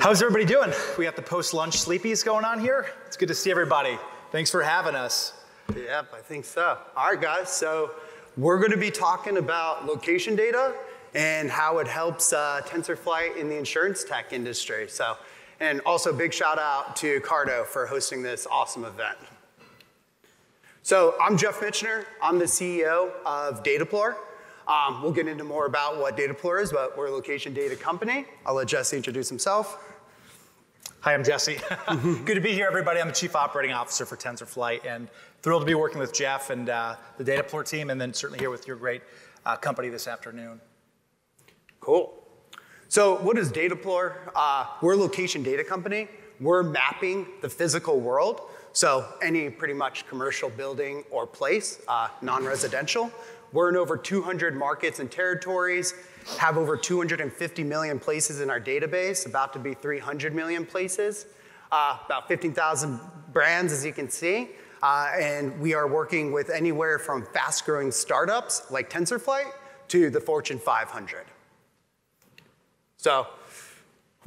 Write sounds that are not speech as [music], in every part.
How's everybody doing? We got the post-lunch sleepies going on here. It's good to see everybody. Thanks for having us. Yep, I think so. All right, guys. So we're going to be talking about location data and how it helps uh, TensorFlight in the insurance tech industry. So, and also big shout out to CARTO for hosting this awesome event. So I'm Geoff Michener. I'm the CEO of Dataplor. Um, we'll get into more about what Dataplor is, but we're a location data company. I'll let Jesse introduce himself. Hi, I'm Jesse. [laughs] Good to be here, everybody. I'm the Chief Operating Officer for TensorFlight, and thrilled to be working with Geoff and uh, the Dataplor team, and then certainly here with your great uh, company this afternoon. Cool. So what is Dataplor? Uh, we're a location data company. We're mapping the physical world. So any pretty much commercial building or place, uh, non-residential. We're in over 200 markets and territories, have over 250 million places in our database, about to be 300 million places, uh, about 15,000 brands, as you can see. Uh, and we are working with anywhere from fast growing startups like TensorFlight to the Fortune 500. So,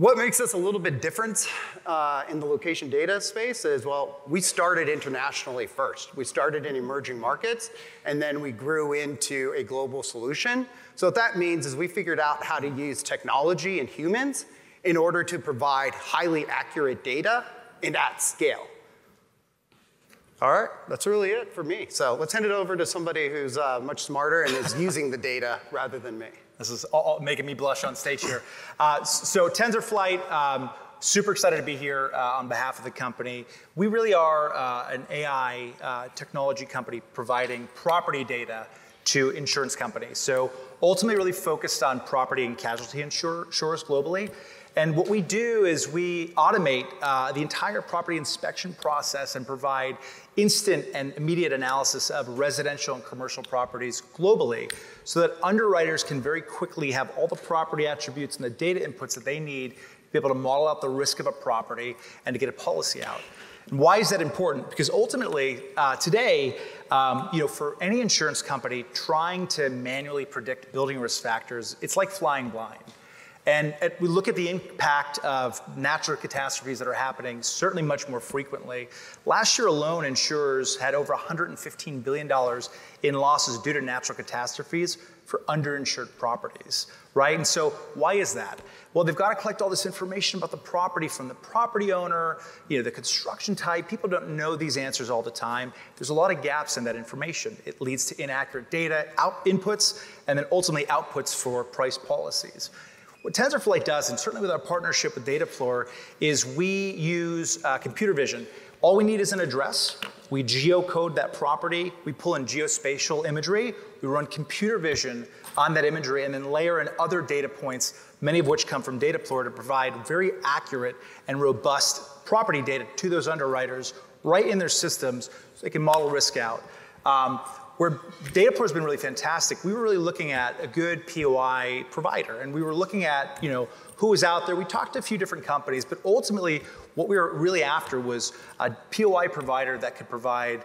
what makes us a little bit different uh, in the location data space is, well, we started internationally first. We started in emerging markets, and then we grew into a global solution. So what that means is we figured out how to use technology and humans in order to provide highly accurate data and at scale. All right, that's really it for me. So let's hand it over to somebody who's uh, much smarter and is using the data rather than me. This is all, making me blush on stage here. Uh, so TensorFlight, um, super excited to be here uh, on behalf of the company. We really are uh, an AI uh, technology company providing property data to insurance companies. So ultimately really focused on property and casualty insurers globally. And what we do is we automate uh, the entire property inspection process and provide instant and immediate analysis of residential and commercial properties globally so that underwriters can very quickly have all the property attributes and the data inputs that they need to be able to model out the risk of a property and to get a policy out. And why is that important? Because ultimately, uh, today, um, you know, for any insurance company trying to manually predict building risk factors, it's like flying blind. And we look at the impact of natural catastrophes that are happening certainly much more frequently. Last year alone, insurers had over $115 billion in losses due to natural catastrophes for underinsured properties, right? And so why is that? Well, they've got to collect all this information about the property from the property owner, you know, the construction type. People don't know these answers all the time. There's a lot of gaps in that information. It leads to inaccurate data out inputs and then ultimately outputs for price policies. What TensorFlight does, and certainly with our partnership with Dataplor, is we use uh, computer vision. All we need is an address. We geocode that property. We pull in geospatial imagery. We run computer vision on that imagery and then layer in other data points, many of which come from Dataplor to provide very accurate and robust property data to those underwriters right in their systems so they can model risk out. Um, where Dataplor has been really fantastic, we were really looking at a good POI provider, and we were looking at you know who was out there. We talked to a few different companies, but ultimately what we were really after was a POI provider that could provide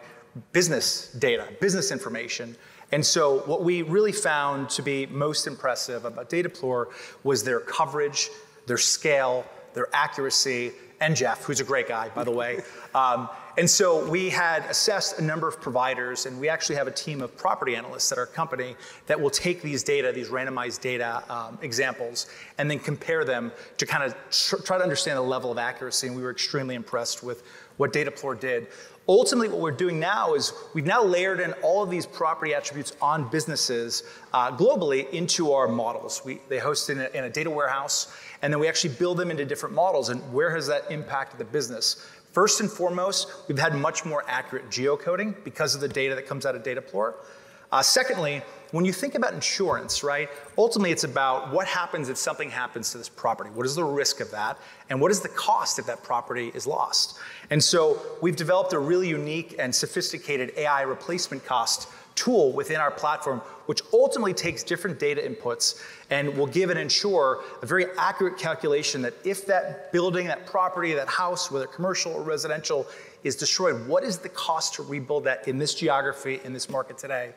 business data, business information. And so what we really found to be most impressive about Dataplor was their coverage, their scale, their accuracy, and Geoff, who's a great guy, by the way. [laughs] Um, and so we had assessed a number of providers, and we actually have a team of property analysts at our company that will take these data, these randomized data um, examples, and then compare them to kind of tr- try to understand the level of accuracy. And we were extremely impressed with what Dataplor did. Ultimately, what we're doing now is we've now layered in all of these property attributes on businesses uh, globally into our models. We, they host in a, in a data warehouse, and then we actually build them into different models. And where has that impacted the business? First and foremost, we've had much more accurate geocoding because of the data that comes out of Dataplor. Uh, secondly, when you think about insurance, right, ultimately it's about what happens if something happens to this property. What is the risk of that? And what is the cost if that property is lost? And so we've developed a really unique and sophisticated AI replacement cost tool within our platform, which ultimately takes different data inputs and will give an insurer a very accurate calculation that if that building, that property, that house, whether commercial or residential, is destroyed, what is the cost to rebuild that in this geography, in this market today?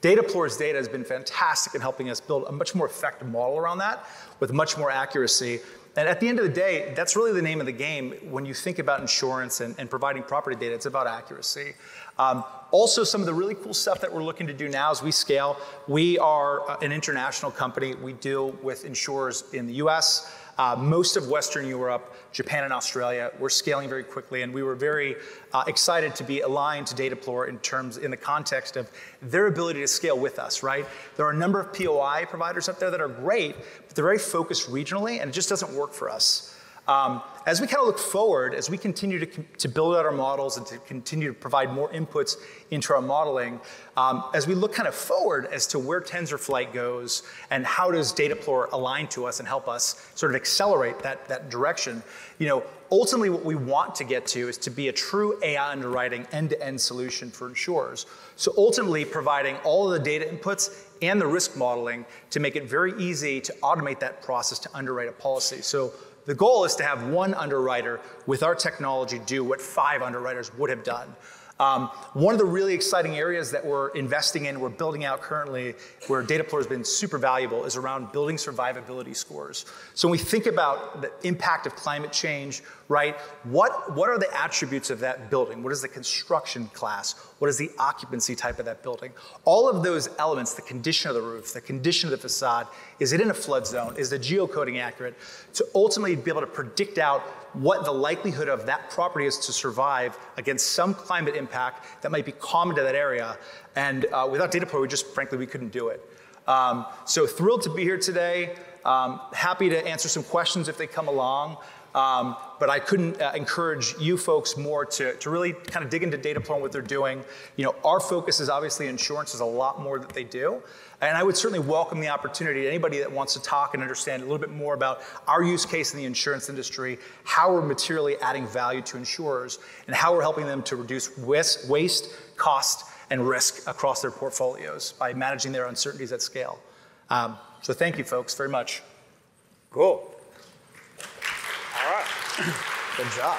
Dataplor's data has been fantastic in helping us build a much more effective model around that with much more accuracy. And at the end of the day, that's really the name of the game when you think about insurance and, and providing property data. It's about accuracy. Um, also, some of the really cool stuff that we're looking to do now as we scale, we are uh, an international company. We deal with insurers in the US, uh, most of Western Europe, Japan, and Australia. We're scaling very quickly, and we were very uh, excited to be aligned to Dataplor in terms, in the context of their ability to scale with us, right? There are a number of POI providers up there that are great, but they're very focused regionally, and it just doesn't work for us. Um, as we kind of look forward, as we continue to, to build out our models and to continue to provide more inputs into our modeling, um, as we look kind of forward as to where TensorFlight goes and how does Dataplor align to us and help us sort of accelerate that, that direction, you know, ultimately what we want to get to is to be a true AI underwriting end-to-end solution for insurers. So ultimately providing all of the data inputs and the risk modeling to make it very easy to automate that process to underwrite a policy. So the goal is to have one underwriter with our technology do what five underwriters would have done. Um, one of the really exciting areas that we're investing in, we're building out currently, where Dataplor has been super valuable, is around building survivability scores. So when we think about the impact of climate change, right, what, what are the attributes of that building? What is the construction class? What is the occupancy type of that building? All of those elements, the condition of the roof, the condition of the facade, is it in a flood zone? Is the geocoding accurate? To ultimately be able to predict out what the likelihood of that property is to survive against some climate impact that might be common to that area. And uh, without point, we just, frankly, we couldn't do it. Um, so thrilled to be here today. Um, happy to answer some questions if they come along. Um, but I couldn't uh, encourage you folks more to, to really kind of dig into Dataplor and what they're doing. You know, our focus is obviously insurance. There's a lot more that they do. And I would certainly welcome the opportunity to anybody that wants to talk and understand a little bit more about our use case in the insurance industry, how we're materially adding value to insurers, and how we're helping them to reduce waste, waste cost, and risk across their portfolios by managing their uncertainties at scale. Um, so thank you, folks, very much. Cool. Good job.